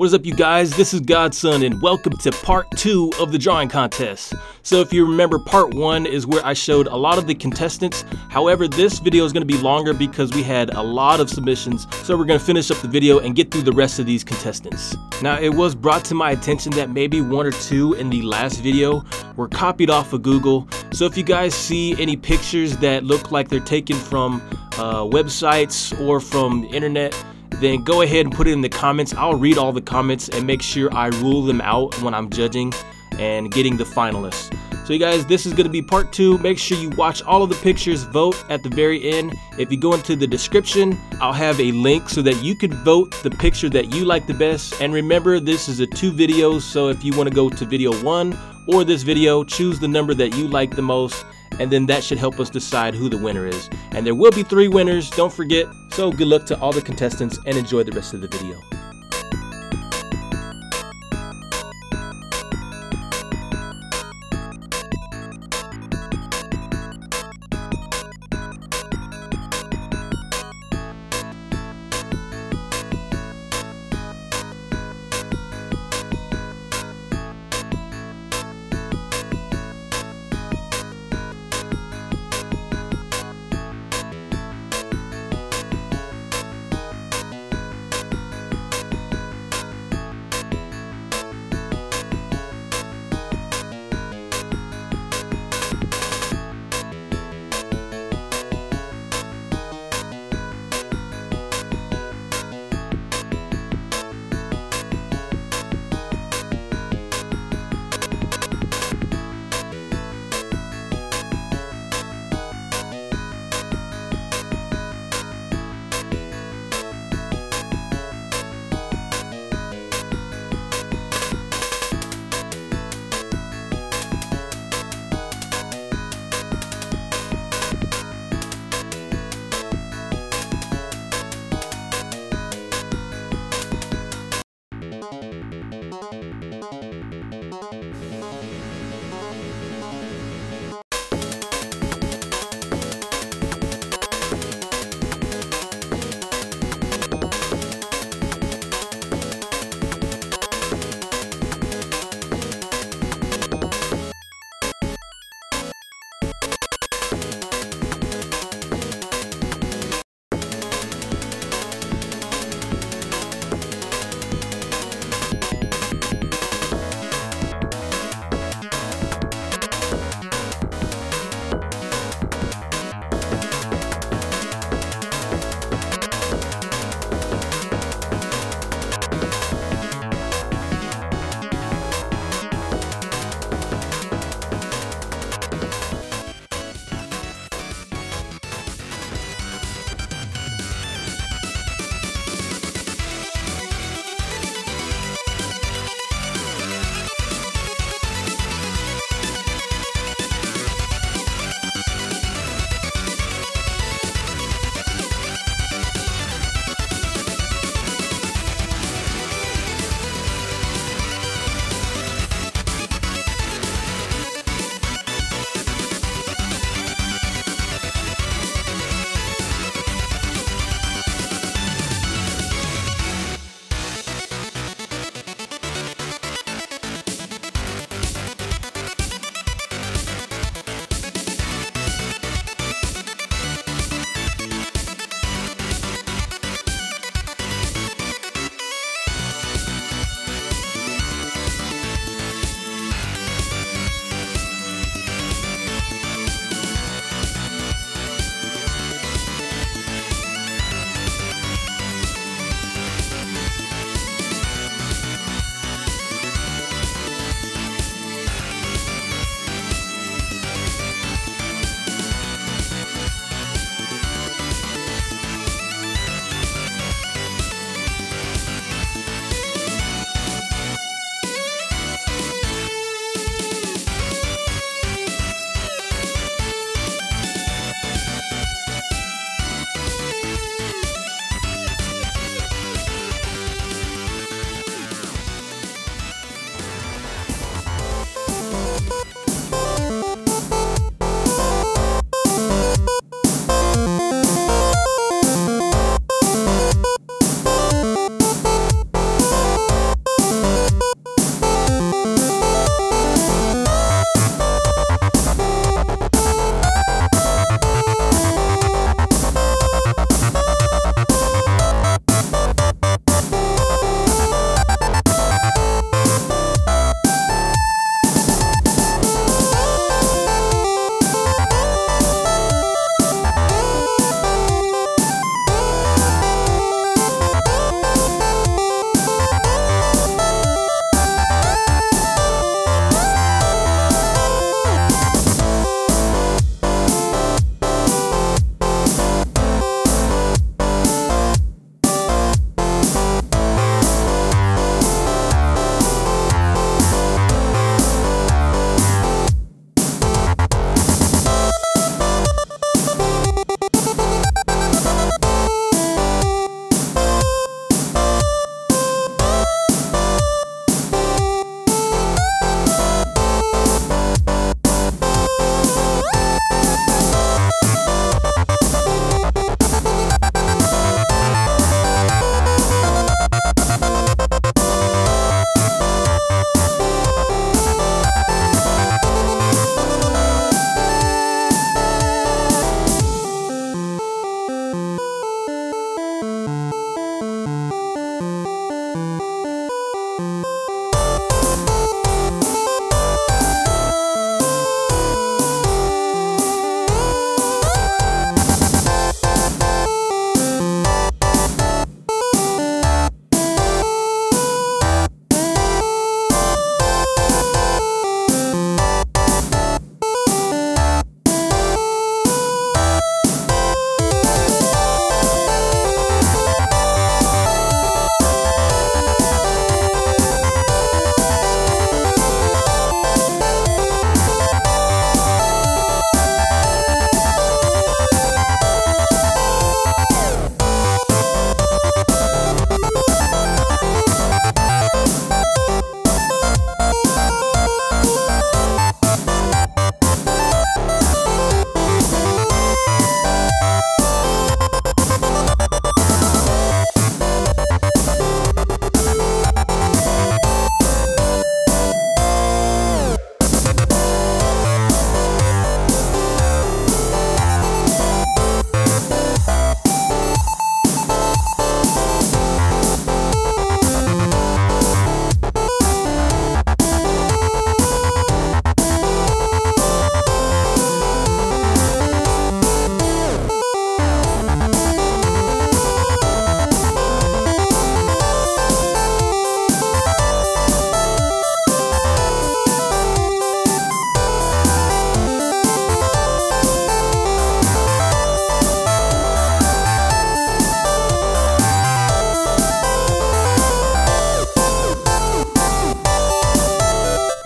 What is up, you guys? This is Godson, and welcome to part two of the drawing contest. So, if you remember, part one is where I showed a lot of the contestants. However, this video is going to be longer because we had a lot of submissions. So, we're going to finish up the video and get through the rest of these contestants. Now, it was brought to my attention that maybe one or two in the last video were copied off of Google. So, if you guys see any pictures that look like they're taken from uh, websites or from the internet, then go ahead and put it in the comments. I'll read all the comments and make sure I rule them out when I'm judging and getting the finalists. So you guys, this is going to be part two. Make sure you watch all of the pictures, vote at the very end. If you go into the description, I'll have a link so that you can vote the picture that you like the best. And remember, this is a two videos, so if you want to go to video one or this video, choose the number that you like the most and then that should help us decide who the winner is. And there will be three winners, don't forget. So good luck to all the contestants and enjoy the rest of the video.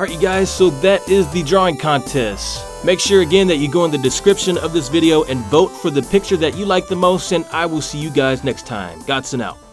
Alright you guys, so that is the drawing contest. Make sure again that you go in the description of this video and vote for the picture that you like the most and I will see you guys next time. Godson out.